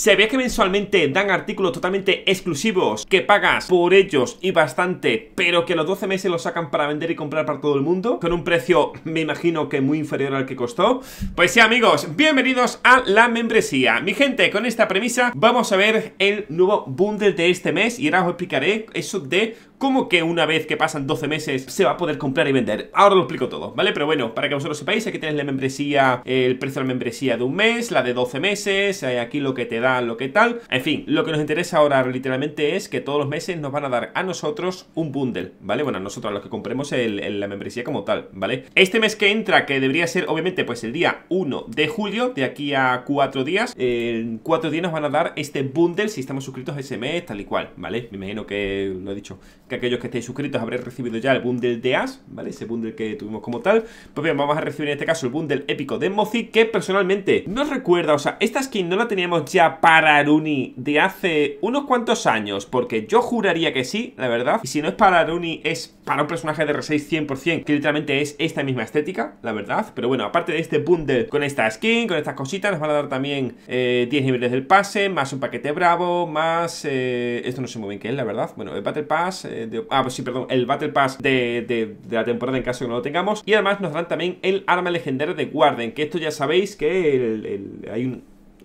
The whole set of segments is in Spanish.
¿Sabías que mensualmente dan artículos totalmente exclusivos que pagas por ellos y bastante, pero que los 12 meses los sacan para vender y comprar para todo el mundo? Con un precio, me imagino que muy inferior al que costó. Pues sí, amigos, bienvenidos a la membresía. Mi gente, con esta premisa vamos a ver el nuevo bundle de este mes y ahora os explicaré eso de ¿Cómo que una vez que pasan 12 meses se va a poder comprar y vender? Ahora lo explico todo, ¿vale? Pero bueno, para que vosotros sepáis, aquí tenéis la membresía, el precio de la membresía de un mes, la de 12 meses, eh, aquí lo que te da, lo que tal. En fin, lo que nos interesa ahora literalmente es que todos los meses nos van a dar a nosotros un bundle, ¿vale? Bueno, a nosotros, a los que compremos la membresía como tal, ¿vale? Este mes que entra, que debería ser obviamente pues el día 1 de julio, de aquí a 4 días, en 4 días nos van a dar este bundle si estamos suscritos a ese mes, tal y cual, ¿vale? Me imagino que lo he dicho que aquellos que estéis suscritos habréis recibido ya el bundle de As, ¿vale? Ese bundle que tuvimos como tal. Pues bien, vamos a recibir en este caso el bundle épico de Mozi, que personalmente no recuerda, o sea, esta skin no la teníamos ya para Aruni de hace unos cuantos años, porque yo juraría que sí, la verdad. Y si no es para Aruni, es para un personaje de R6 100%, que literalmente es esta misma estética, la verdad. Pero bueno, aparte de este bundle con esta skin, con estas cositas, nos van a dar también 10 eh, niveles del pase, más un paquete bravo, más... Eh, esto no sé muy bien qué es, la verdad. Bueno, el Battle Pass... Eh, ah, pues sí, perdón, el Battle Pass de, la temporada en caso que no lo tengamos. Y además nos dan también el arma legendaria de Warden, que esto ya sabéis que hay un,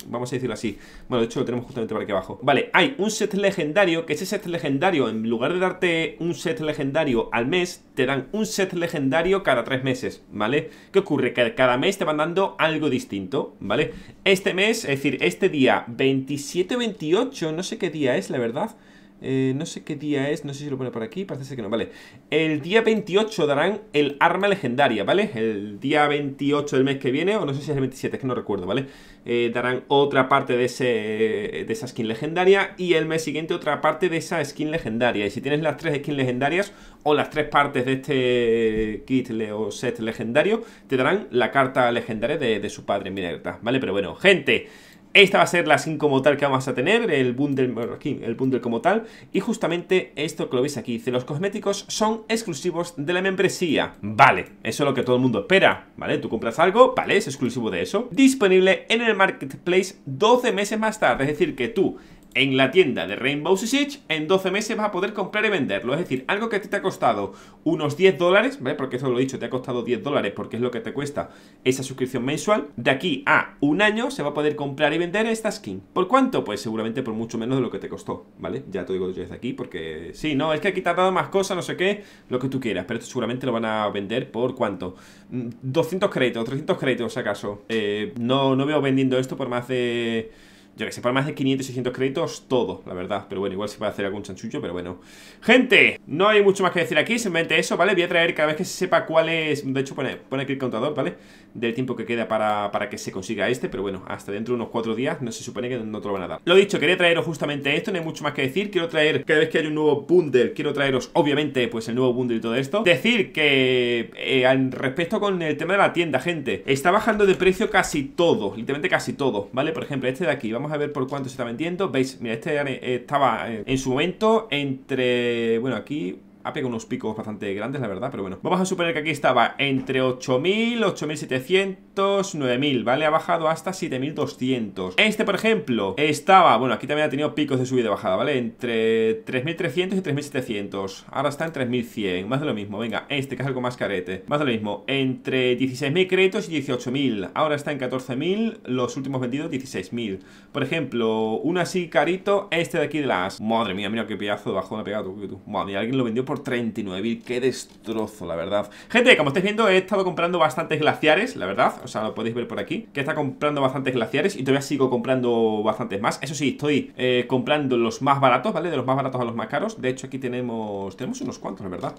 vamos a decirlo así. Bueno, de hecho lo tenemos justamente por aquí abajo. Vale, hay un set legendario, que ese set legendario, en lugar de darte un set legendario al mes, te dan un set legendario cada tres meses, ¿vale? ¿Qué ocurre? Que cada mes te van dando algo distinto, ¿vale? Este mes, es decir, este día 27-28, no sé qué día es, la verdad. Eh, no sé qué día es, no sé si lo pone por aquí, parece que no, vale. El día 28 darán el arma legendaria, ¿vale? El día 28 del mes que viene, o no sé si es el 27, es que no recuerdo, ¿vale? Eh, darán otra parte de, ese, de esa skin legendaria y el mes siguiente otra parte de esa skin legendaria. Y si tienes las tres skins legendarias o las tres partes de este kit o set legendario, te darán la carta legendaria de, de su padre Minerta, ¿vale? Pero bueno, gente... Esta va a ser la skin como tal que vamos a tener, el bundle, aquí, el bundle como tal. Y justamente esto que lo veis aquí, dice, los cosméticos son exclusivos de la membresía. Vale, eso es lo que todo el mundo espera, ¿vale? Tú compras algo, vale, es exclusivo de eso. Disponible en el Marketplace 12 meses más tarde, es decir, que tú en la tienda de Rainbow Six en 12 meses vas a poder comprar y venderlo. Es decir, algo que a ti te ha costado unos 10 dólares, ¿vale? Porque eso lo he dicho, te ha costado 10 dólares porque es lo que te cuesta esa suscripción mensual. De aquí a un año se va a poder comprar y vender esta skin. ¿Por cuánto? Pues seguramente por mucho menos de lo que te costó, ¿vale? Ya te digo yo desde aquí porque... Sí, no, es que aquí te ha dado más cosas, no sé qué, lo que tú quieras. Pero esto seguramente lo van a vender por cuánto. 200 mm, créditos, 300 créditos acaso. Eh, no, no veo vendiendo esto por más de yo que sé, para más de 500, 600 créditos, todo, la verdad. Pero bueno, igual se puede hacer algún chanchullo, pero bueno. Gente, no hay mucho más que decir aquí, simplemente eso, ¿vale? Voy a traer cada vez que se sepa cuál es... De hecho, pone, pone aquí el contador, ¿vale? Del tiempo que queda para, para que se consiga este, pero bueno, hasta dentro de unos 4 días no se supone que no te lo van a dar. Lo dicho, quería traeros justamente esto, no hay mucho más que decir. Quiero traer, cada vez que haya un nuevo bundle, quiero traeros, obviamente, pues el nuevo bundle y todo esto. Decir que, eh, respecto con el tema de la tienda, gente, está bajando de precio casi todo, literalmente casi todo, ¿vale? Por ejemplo, este de aquí, vamos a ver por cuánto se está vendiendo. Veis, mira, este eh, estaba eh, en su momento entre... Bueno, aquí ha pegado unos picos bastante grandes, la verdad, pero bueno. Vamos a suponer que aquí estaba entre 8.000, 8.700, 9.000, ¿vale? Ha bajado hasta 7.200. Este, por ejemplo, estaba, bueno, aquí también ha tenido picos de subida y bajada, ¿vale? Entre 3.300 y 3.700. Ahora está en 3.100, más de lo mismo. Venga, este que es algo más carete. Más de lo mismo, entre 16.000 créditos y 18.000. Ahora está en 14.000, los últimos vendidos 16.000. Por ejemplo, uno así carito, este de aquí de las... Madre mía, mira qué pedazo de bajón ha pegado. Madre mía, alguien lo vendió por 39.000. Qué destrozo, la verdad. Gente, como estáis viendo, he estado comprando bastantes glaciares, la verdad. O sea, lo podéis ver por aquí. Que está comprando bastantes glaciares y todavía sigo comprando bastantes más. Eso sí, estoy eh, comprando los más baratos, ¿vale? De los más baratos a los más caros. De hecho, aquí tenemos... Tenemos unos cuantos, la verdad.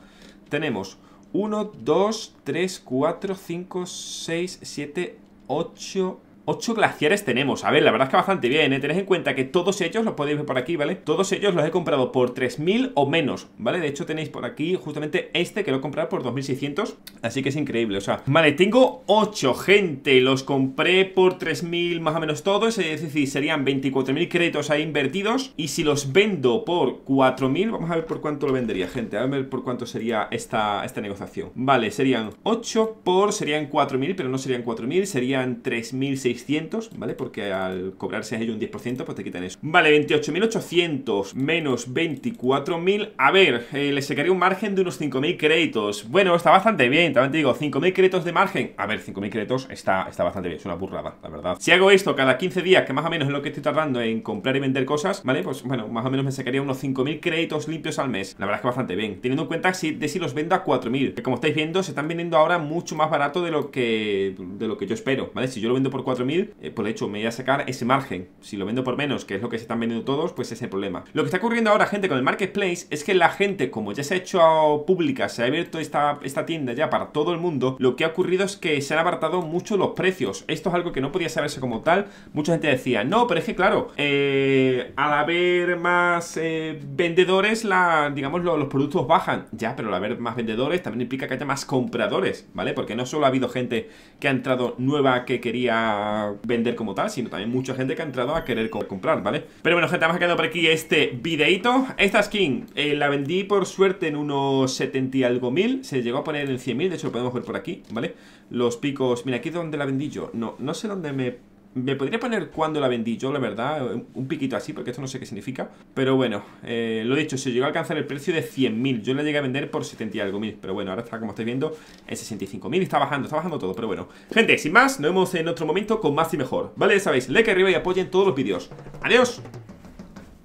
Tenemos 1, 2, 3, 4, 5, 6, 7, 8, 8 glaciares tenemos. A ver, la verdad es que bastante bien, ¿eh? Tened en cuenta que todos ellos, los podéis ver por aquí, ¿vale? Todos ellos los he comprado por 3.000 o menos, ¿vale? De hecho tenéis por aquí justamente este que lo he comprado por 2.600 Así que es increíble, o sea Vale, tengo 8, gente Los compré por 3.000 más o menos todos Es decir, serían 24.000 créditos ahí invertidos Y si los vendo por 4.000 Vamos a ver por cuánto lo vendería, gente A ver por cuánto sería esta, esta negociación Vale, serían 8 por... Serían 4.000, pero no serían 4.000 Serían 3.600 28.600, ¿vale? Porque al cobrarse ellos un 10%, pues te quitan eso. Vale, 28.800 menos 24.000. A ver, eh, le sacaría un margen de unos 5.000 créditos. Bueno, está bastante bien, también te digo, 5.000 créditos de margen. A ver, 5.000 créditos está, está bastante bien, es una burrada, la verdad. Si hago esto cada 15 días, que más o menos es lo que estoy tardando en comprar y vender cosas, ¿vale? Pues bueno, más o menos me sacaría unos 5.000 créditos limpios al mes. La verdad es que bastante bien. Teniendo en cuenta si, de si los vendo a 4.000. Que como estáis viendo, se están vendiendo ahora mucho más barato de lo que de lo que yo espero, ¿vale? Si yo lo vendo por 4.000, eh, por hecho, me voy a sacar ese margen. Si lo vendo por menos, que es lo que se están vendiendo todos, pues ese es el problema. Lo que está ocurriendo ahora, gente, con el marketplace es que la gente, como ya se ha hecho pública, se ha abierto esta, esta tienda ya para todo el mundo, lo que ha ocurrido es que se han abartado mucho los precios. Esto es algo que no podía saberse como tal. Mucha gente decía, no, pero es que claro, eh, al haber más eh, vendedores, la, digamos, los productos bajan. Ya, pero al haber más vendedores también implica que haya más compradores, ¿vale? Porque no solo ha habido gente que ha entrado nueva que quería vender como tal, sino también mucha gente que ha entrado a querer comprar, ¿vale? Pero bueno, gente, hemos quedado por aquí este videito. Esta skin eh, la vendí por suerte en unos 70 y algo mil. Se llegó a poner en 100 mil, de hecho lo podemos ver por aquí, ¿vale? Los picos, mira, aquí es donde la vendí yo. No, no sé dónde me me podría poner cuándo la vendí yo, la verdad, un piquito así, porque esto no sé qué significa. Pero bueno, eh, lo dicho, se llegó a alcanzar el precio de 100.000. Yo la llegué a vender por 70 y algo mil. Pero bueno, ahora está, como estáis viendo, en 65.000. Está bajando, está bajando todo. Pero bueno, gente, sin más, nos vemos en otro momento con más y mejor. ¿Vale? Ya sabéis, like arriba y apoyen todos los vídeos. ¡Adiós!